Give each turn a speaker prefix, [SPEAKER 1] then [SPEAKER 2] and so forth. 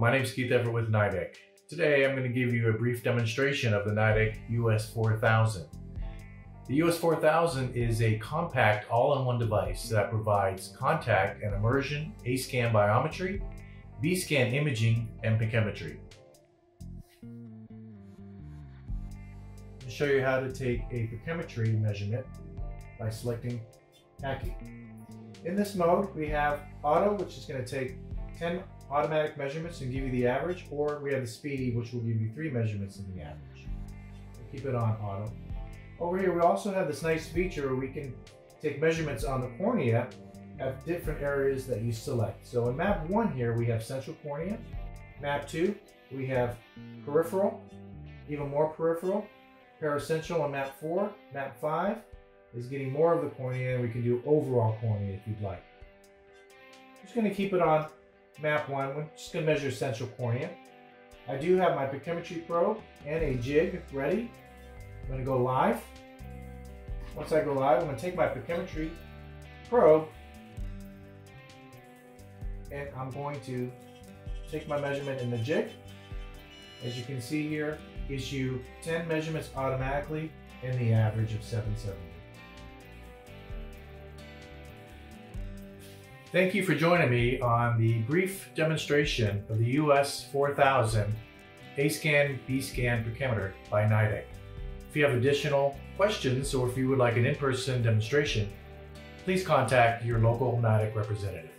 [SPEAKER 1] my name is Keith Everett with NIDEK. Today I'm going to give you a brief demonstration of the NIDEK US4000. The US4000 is a compact all-in-one device that provides contact and immersion A-scan biometry, B-scan imaging, and pachymetry. To show you how to take a pachymetry measurement by selecting Pachy. In this mode, we have auto, which is going to take 10 automatic measurements and give you the average, or we have the speedy, which will give you three measurements in the average. We'll keep it on auto. Over here, we also have this nice feature where we can take measurements on the cornea at different areas that you select. So in map one here, we have central cornea. Map two, we have peripheral, even more peripheral. Paracentral on map four. Map five is getting more of the cornea, and we can do overall cornea if you'd like. I'm just gonna keep it on map one. We're just gonna measure central cornea. I do have my pachymetry probe and a jig ready. I'm gonna go live. Once I go live, I'm gonna take my pachymetry probe and I'm going to take my measurement in the jig. As you can see here, you 10 measurements automatically and the average of 770. Thank you for joining me on the brief demonstration of the US 4000 A-Scan B-Scan pachymeter by NIDEK. If you have additional questions or if you would like an in-person demonstration, please contact your local NIDEK representative.